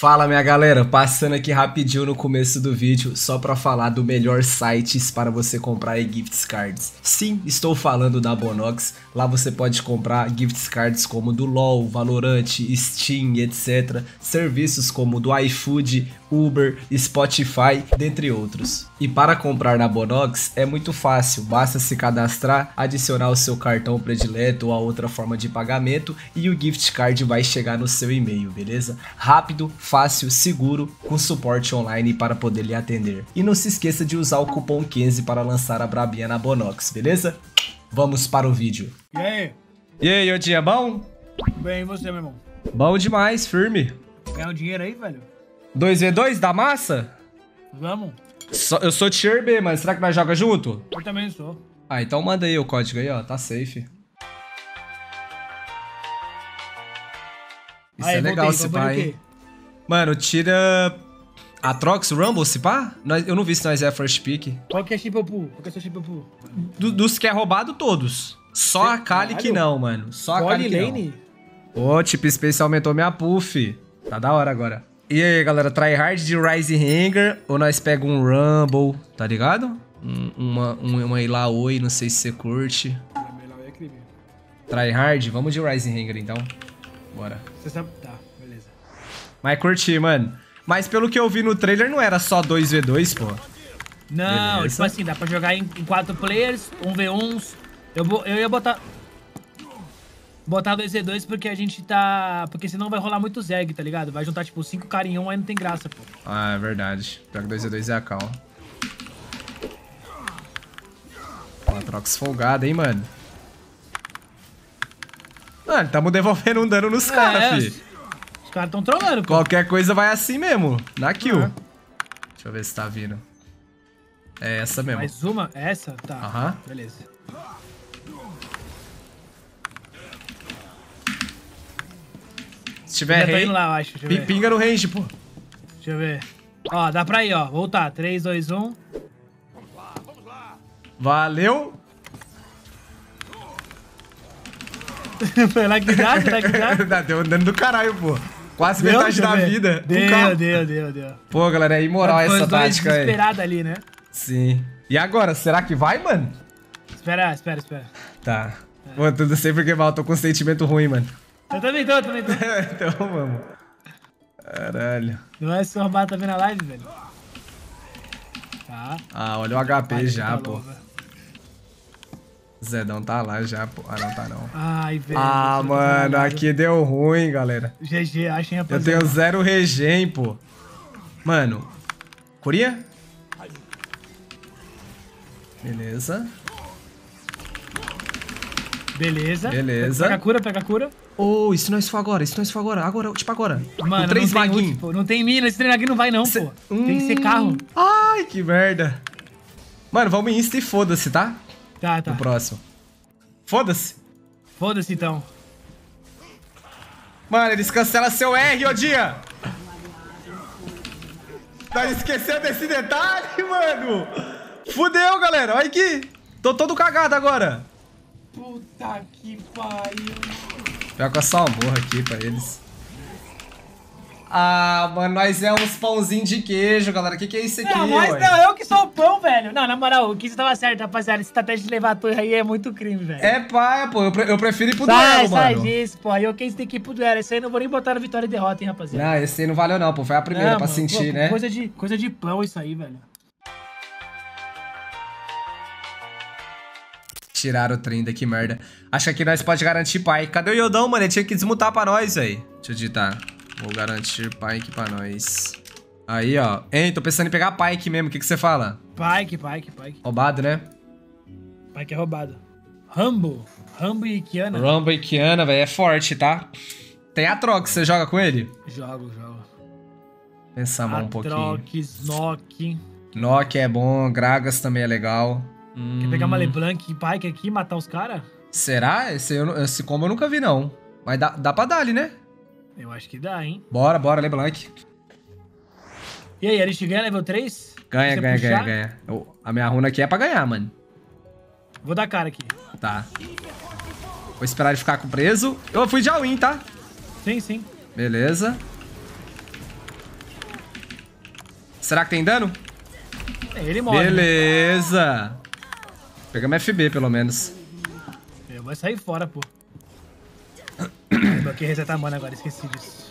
Fala minha galera, passando aqui rapidinho no começo do vídeo só para falar do melhor sites para você comprar gift cards. Sim, estou falando da Bonox, lá você pode comprar gift cards como do LoL, Valorant, Steam, etc. Serviços como do iFood, Uber, Spotify, dentre outros. E para comprar na Bonox é muito fácil, basta se cadastrar, adicionar o seu cartão predileto ou a outra forma de pagamento e o gift card vai chegar no seu e-mail, beleza? Rápido, fácil, seguro, com suporte online para poder lhe atender. E não se esqueça de usar o cupom 15 para lançar a brabinha na Bonox, beleza? Vamos para o vídeo. E aí? E aí, Odinha, bom? Bem, e você, meu irmão? Bom demais, firme. Ganhar um dinheiro aí, velho? 2v2 da massa? Vamos? Só- eu sou tier B, mas será que nós joga junto? Eu também sou. Ah, então manda aí o código aí, ó. Tá safe. Isso aí, é legal, voltei, se pá, o hein? Mano, tira... Atrox Rumble, se pá? Nós- Eu não vi se nós é first pick. Qual que é chip pool? Qual que é seu chip? Do- dos que é roubado, todos. Só a Kali que não, mano. Só a Kali que não. Ô, tipo Space aumentou minha puff. Tá da hora agora. E aí, galera, tryhard de Rise Hanger ou nós pega um Rumble, tá ligado? Um- uma, um- uma Ila Oi, não sei se você curte. Tryhard, vamos de Rise Hanger então. Bora. Você sabe... Tá, beleza. Mas curti, mano. Mas pelo que eu vi no trailer, não era só 2v2, pô. Não, Beleza. tipo assim, dá pra jogar em, em quatro players, um v1s. Eu, eu ia botar... Botar 2v2 porque a gente tá... Porque senão vai rolar muito zeg, tá ligado? Vai juntar, tipo, cinco um, aí não tem graça, pô. Ah, é verdade. Pior que 2v2 é a cal. Trox folgada, hein, mano. Mano, tamo devolvendo um dano nos caras, É, fi. os, caras tão trolando, pô. Qualquer coisa vai assim mesmo, na kill. Ah. Deixa eu ver se tá vindo. É essa mesmo. Mais uma? Essa? Tá. Aham. Beleza. Se tiver tô rei, lá, acho. Pinga no range, pô. Deixa eu ver. Ó, dá pra ir, ó. Voltar. 3, 2, 1. Valeu. Foi lá que dá, será que dá? Deu dano do caralho, pô. Quase Deu? metade da ver. vida. Deu, deu, deu, deu. Pô, galera, é imoral Foi essa tática aí. desesperados ali, né? Sim. E agora, será que vai, mano? Espera, espera, espera. Tá. Pô, tudo sempre que mal, tô com um sentimento ruim, mano. Eu também tô, eu também tô. então vamos. Caralho. Não é só tá vendo a live, velho. Tá. Ah, olha o HP Ai, já, tá pô. Zedão tá lá já, pô. Ah, não tá não. Ai, velho. Ah, eu mano, aqui deu ruim, galera. GG, achem Eu rapaziada. tenho zero regen, pô. Mano. Curia? Beleza. Beleza. Beleza. Pega a cura, pega a cura. Oh, isso nós for agora, isso nós for agora. Agora, tipo agora. Mano, três não tem maguinhos. ult, pô. Não tem mina, esse treino aqui não vai não, Cê- pô. Tem que ser carro. Hum. Ai, que merda. Mano, vamos em Insta e foda-se, tá? Tá, tá. No próximo. Foda-se. Foda-se então. Mano, eles cancelam seu R, ô dia. Tá esquecendo desse detalhe, mano. Fudeu, galera. Olha aqui. Tô todo cagado agora. Puta que pariu. Pior que eu só morro aqui pra eles. Ah, mano, nós é uns pãozinhos de queijo, galera. Que que é isso aqui, Não, mas ué? não, eu que sou o pão, velho. Não, na moral, o você tava certo, rapaziada. Essa estratégia de levar a torre aí é muito crime, velho. É paia, pô. Eu, pre- eu prefiro ir pro sai, duelo, sai mano. disso, pô. Eu quis ter que ir pro duelo. Esse aí não vou nem botar na vitória e derrota, hein, rapaziada. Não, esse aí não valeu não, pô. Foi a primeira Não, pra mano, sentir, pô, né? Coisa de, coisa de pão isso aí, velho. Tiraram o trem daqui, merda. Acho que aqui nós pode garantir pai. Cadê o Yodão, mano? Ele tinha que desmutar pra nós, velho. Deixa eu digitar. Vou garantir pai aqui pra nós. Aí, ó. Hein, tô pensando em pegar aqui mesmo. O que que você fala? Pike, Pike, Pike. Roubado, né? Pike é roubado. Rambo. Rambo e Kiana. Rumble e Kiana, velho, é forte, tá? Tem a Trox, você joga com ele? Jogo, jogo. Pensa a mão um pouquinho. Atrox, Nock. Nock é bom, Gragas também é legal. Quer pegar uma LeBlanc e Pike aqui e matar os caras? Será? Esse, esse combo eu nunca vi, não. Mas dá, dá pra dar ali, né? Eu acho que dá, hein? Bora, bora, LeBlanc. E aí, a gente ganha level 3? Ganha, ganha, ganha, ganha. Eu- a minha runa aqui é pra ganhar, mano. Vou dar cara aqui. Tá. Vou esperar ele ficar com preso. Eu fui de all-in, tá? Sim, sim. Beleza. Será que tem dano? Ele morre. né? Beleza. Pegamos FB, pelo menos. Eu vou sair fora, pô. Bloqueei resetar mana agora, esqueci disso.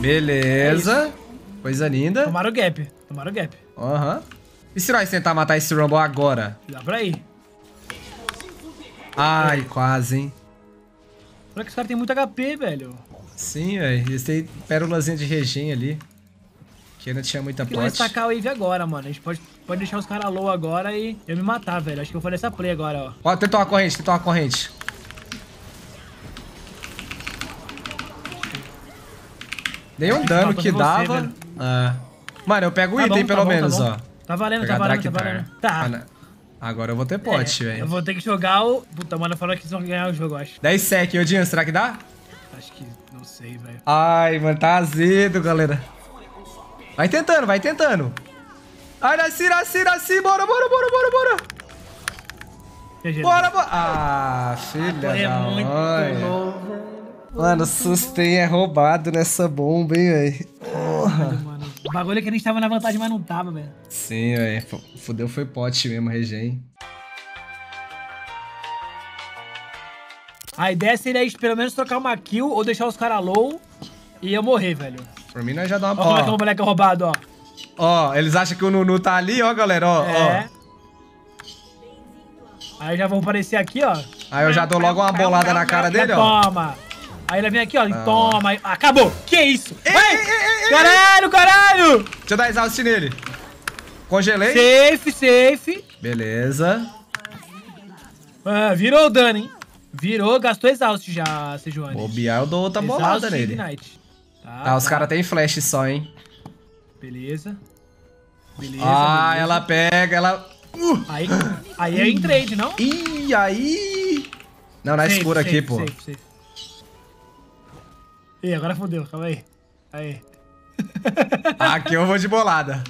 Beleza. Coisa linda. Tomaram o gap. Tomaram o gap. Aham. E se nós tentar matar esse Rumble agora? Dá pra ir. Ai, quase, hein? Será que os caras têm muito HP, velho? Sim, velho. Eles têm pérolazinha de regen ali. Que ainda tinha muita Que vai pote. estacar o Wave agora, mano. A gente pode, pode deixar os caras low agora e eu me matar, velho. Acho que eu vou fazer essa play agora, ó. Ó, tentou uma corrente, tentou uma corrente. Acho que dano que você, dava. velho. Ah. Mano, eu pego o Tá item bom, pelo tá bom, tá menos, bom. ó. Tá valendo, tá valendo, tá valendo. Tá. Ah? Agora eu vou ter pote, É, velho. Eu vou ter que jogar o... Puta, mano, falou que eles vão ganhar o jogo, eu acho. 10 sec, Odinho, será que dá? Acho que... Não sei, velho. Ai, mano, tá azedo, galera. Vai tentando, vai tentando. Ai, nasci, nasci, nasci. Bora, bora, bora, bora, bora. Bora, bora. Ah, filha É da muito mãe. louco. Mano, o sustain é roubado nessa bomba, hein, velho. Mano, o bagulho é que a gente tava na vantagem, mas não tava, velho. Sim, velho. Fudeu foi pote mesmo, regen. A ideia seria pelo menos trocar uma kill ou deixar os caras low e eu morrer, velho. Por mim, nós já dá uma... Olha como é que o Ó, moleque é roubado, ó. ó, eles acham que o Nunu tá ali, ó, galera, ó, É. ó. Aí já vão aparecer aqui, ó. Aí eu já dou logo uma bolada na cara dele, ó. Toma. Aí ele vem aqui, ó, e toma. Acabou. Que isso? Ei, Vai. ei, ei, ei, Caralho, caralho. Deixa eu dar exaust nele. Congelei. Safe, safe. Beleza. Ah, virou o dano, hein? Virou, gastou exaust já, Sejuani. Bobear, eu dou outra Exaust bolada nele. Ignite. Tá, Tá, os caras têm flash só, hein? Beleza. Beleza, Ah, beleza. ela pega, ela... Uh! Aí, aí é em trade, não? Ih, aí... Não, na Safe, escura aqui, safe, pô. safe, safe. Ih, agora fodeu, calma aí. Aí. Aqui eu vou de bolada.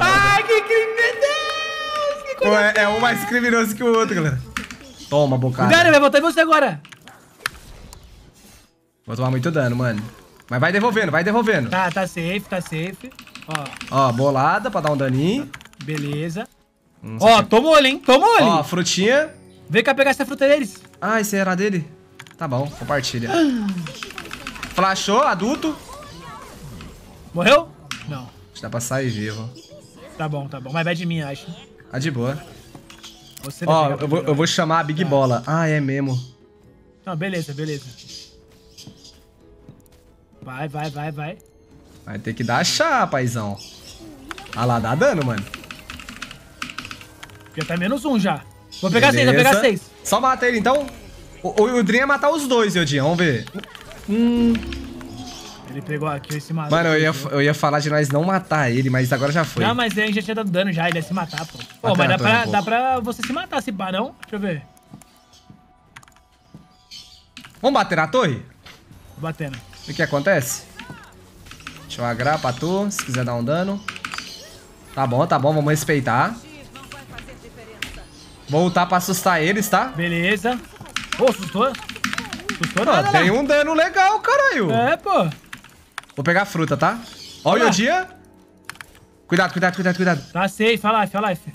Ai, que crime, meu Deus! Que Pô, é, é um mais criminoso que o outro, galera. Toma, bocada. Cuidado, vai voltar em você agora. Vou tomar muito dano, mano. Mas vai devolvendo, vai devolvendo. Tá, tá safe, tá safe. Ó, Ó, bolada pra dar um daninho. beleza. Hum, Ó, tomou ele, hein? Tomou ele. Ó, frutinha. Vem cá pegar essa fruta deles. Ah, esse era dele? Tá bom, compartilha. Flashou, adulto. Morreu? Não. Acho que dá pra sair vivo. Tá bom, tá bom. Mas vai de mim, acho. Ah, de boa. Você Ó, eu vou, eu vou chamar a Big Tá. Bola. Ah, é mesmo. Não, beleza, beleza. Vai, vai, vai, vai. Vai ter que dar chá, paizão. Ah lá, dá dano, mano. Já tá menos um já. Vou pegar seis, vou pegar Beleza. seis. Só mata ele, então. O, o, o Dream ia matar os dois, Yodinha. Vamos ver. Ele pegou aqui esse maluco. Mano, eu ia, eu ia falar de nós não matar ele, mas agora já foi. Não, mas ele já tinha dado dano já, ele ia se matar, pô. Pô, Até mas dá até pra, um dá pra você se matar se pá, não? Deixa eu ver. Vamos bater na torre? Tô batendo. O que acontece? Deixa eu agrar pra tu, se quiser dar um dano. Tá bom, tá bom, vamos respeitar. Voltar pra assustar eles, tá? Beleza. Pô, assustou? Assustou nada, tem né? um dano legal, caralho. É, pô. Vou pegar a fruta, tá? Ó o. Yodinha. Cuidado, cuidado, cuidado, cuidado. Tá safe, a life, a life.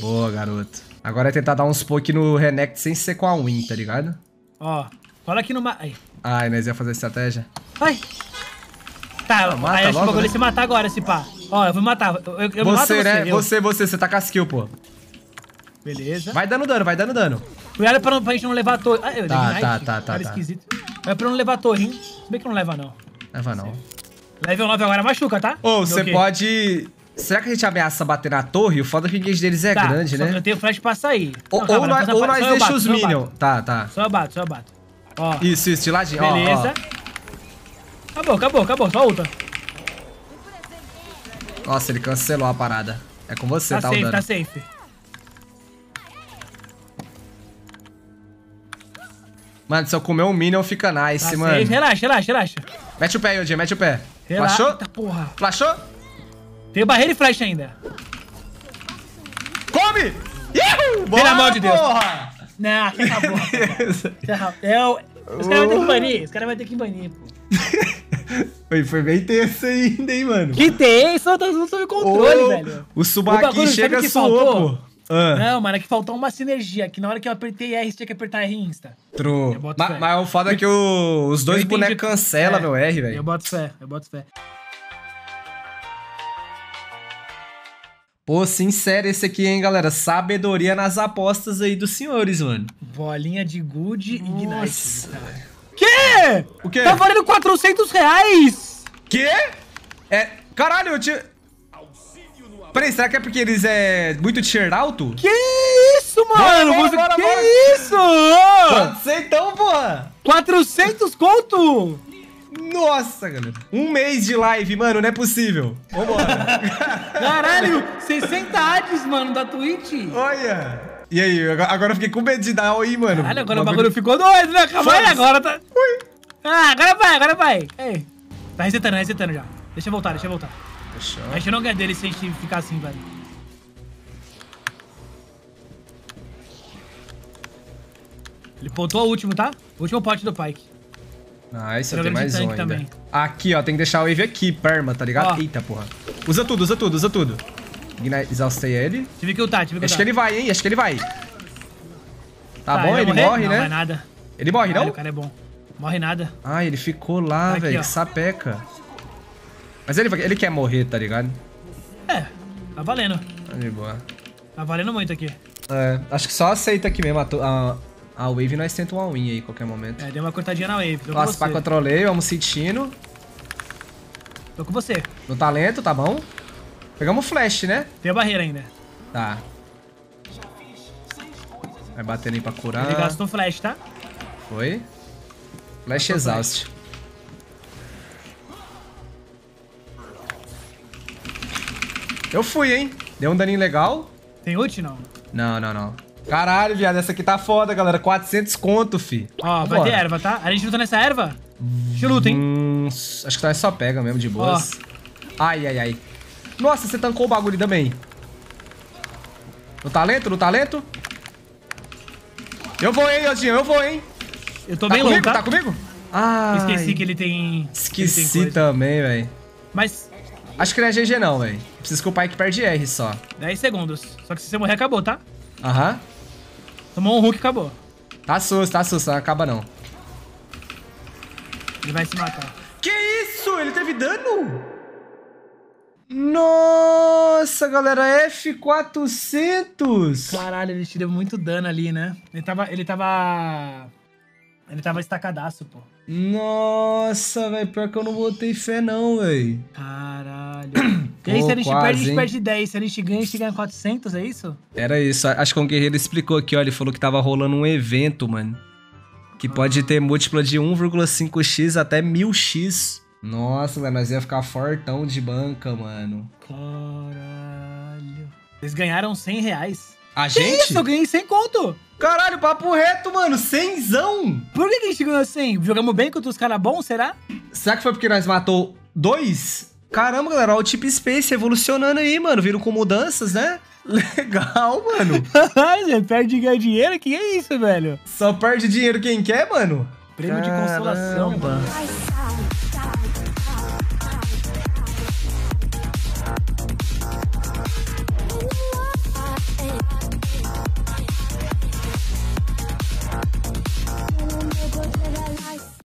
Boa, garoto. Agora é tentar dar uns poke no Renekton sem ser com a win, tá ligado? Ó, cola aqui no... Ma... Ai. Ai, nós ia fazer estratégia. Ai. Tá, mata aí acho que o bagulho né? é se matar agora, esse pá. Ó, eu vou matar. Eu, eu, me mato você, né? eu. Você, você, você tá com a skill, pô. Beleza. Vai dando dano, vai dando dano. Cuidado pra, não, pra gente não levar a torre. Ah, eu Tá, tá, tá, tá, tá. esquisito. Vai pra não levar a torre, Se bem que não leva, não. Leva não. Level 9 agora machuca, tá? Ou você Ok. pode. Será que a gente ameaça bater na torre? O foda é que o engage deles é Tá, grande, né? Eu tenho flash pra sair. Ou, Não, calma, ou nós, ou nós deixa os minions. Tá, tá. Só eu bato, só eu bato. Ó, Isso, isso, de ladinho. ó, beleza. ó. Acabou, acabou, acabou. Só ulta. Nossa, ele cancelou a parada. É com você, Tá tá, safe, tá safe. Mano, se eu comer um minion, fica nice, Tá mano. safe. Relaxa, relaxa, relaxa. Mete o pé, Yodinha, mete o pé. Flashou? Eita, porra. Flashou? Tem barreira e flash ainda. Come! Ihu! Pelo amor de Deus. porra! Não, acabou. Eu, Os caras vão ter que banir, os caras vão ter que banir, pô. Foi, foi bem tenso ainda, hein, mano. Que tem, só tá tudo sob controle, velho. O sabe chega suou, pô. Ah, Não, mano, é que faltou uma sinergia, que na hora que eu apertei R, você tinha que apertar R insta. true. Eu Ma-. Mas o foda é que o- os dois Eu bonecos cancelam É, meu R, Eu velho. boto fé, eu boto fé. Pô, sincero esse aqui, hein, galera. Sabedoria nas apostas aí dos senhores, mano. Bolinha de good e Nossa, Ignite. Que? O quê? Tá valendo 400 reais! Quê? É. Caralho, eu tinha. Peraí, será que é porque eles é muito tier alto? Que isso, mano? Bora, Você- bora, que bora. isso? Pode ser então, porra! 400 conto? Nossa, galera. Um mês de live, mano, não é possível. Vambora. Caralho, 60 ads, mano, da Twitch. Olha. E aí, agora eu fiquei com medo de dar aí, mano. Caralho, agora o bagulho ficou doido, né? Calma aí, agora tá... Ah, agora vai, agora vai. Ei, tá resetando, resetando já. Deixa eu voltar, deixa eu voltar. Fechou. Gente não ganha dele se a gente ficar assim, velho. Ele pontou o último, tá? O último pote do Pike. Ah, esse tem mais um ainda. também. Aqui, ó, tem que deixar o wave aqui, perma, tá ligado? Ó. Eita, porra. Usa tudo, usa tudo, usa tudo. Exaustei ele. Tive que ultar, tive que Acho ultar. que ele vai, hein? Acho que ele vai. Tá, Tá, bom? Ele morrer? morre, não, né? Vai nada. Ele morre, Caralho, não? O cara é bom. Morre nada. Ah, ele ficou lá, Tá velho. Sapeca. Mas ele, ele quer morrer, tá ligado? É, tá valendo. Tá de boa. Tá valendo muito aqui. É, acho que só aceita aqui mesmo a, a, a wave e nós tenta um all-in aí, qualquer momento. É, deu uma cortadinha na wave. Tô Nossa, pá, controlei, vamos sentindo. Tô com você. No talento, tá bom? Pegamos flash, né? Tem a barreira ainda. Tá. Vai batendo aí pra curar. Ele gastou flash, tá? Foi. Flash exaust. Eu fui, hein? Deu um daninho legal. Tem ult, não? Não, não, não. Caralho, viado, essa aqui tá foda, galera. 400 conto, fi. Ó, vai ter erva, tá? A gente luta nessa erva? A gente luta, hein? Hum, acho que nós só pega mesmo, de boas. Ai, ai, ai. Nossa, você tancou o bagulho também. No talento, no talento. Eu vou, hein, Odinho, eu vou, hein. Eu tô Tá bem comigo? louco, tá? Tá comigo? Ah, Esqueci que ele tem... Esqueci ele tem também, velho. Mas Acho que não é GG não, velho. Preciso que o Pike perde R só. 10 segundos. Só que se você morrer, acabou, tá? Aham. Tomou um hook, acabou. Tá susto, tá susto, não acaba não. Ele vai se matar. Que isso? Ele teve dano? Nossa, galera, F400. Caralho, ele te deu muito dano ali, né? Ele tava... Ele tava... Ele tava estacadaço, pô. Nossa, velho, pior que eu não botei fé não, velho. Caralho. E aí, Pô, se a gente quase, perde, a gente perde 10. Se a gente ganha, a gente ganha 400, é isso? Era isso, acho que o Guerreiro explicou aqui, ó, ele falou que tava rolando um evento, mano. Que pode ter múltipla de 1,5x até 1000x. Nossa, velho, nós ia ficar fortão de banca, mano. Caralho. Eles ganharam 100 reais. A Que gente? isso? Eu ganhei 100 conto. Caralho, papo reto, mano, cenzão! Por que, que a gente ganhou 100? Jogamos bem contra os caras bons, será? Será que foi porque nós matou dois? Caramba, galera, olha o Tip Space evolucionando aí, mano. Viram com mudanças, né? Legal, mano. Você perde e ganha dinheiro? Que é isso, velho? Só perde dinheiro quem quer, mano. Prêmio de consolação. Caramba. I